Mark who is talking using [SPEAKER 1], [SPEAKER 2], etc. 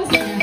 [SPEAKER 1] was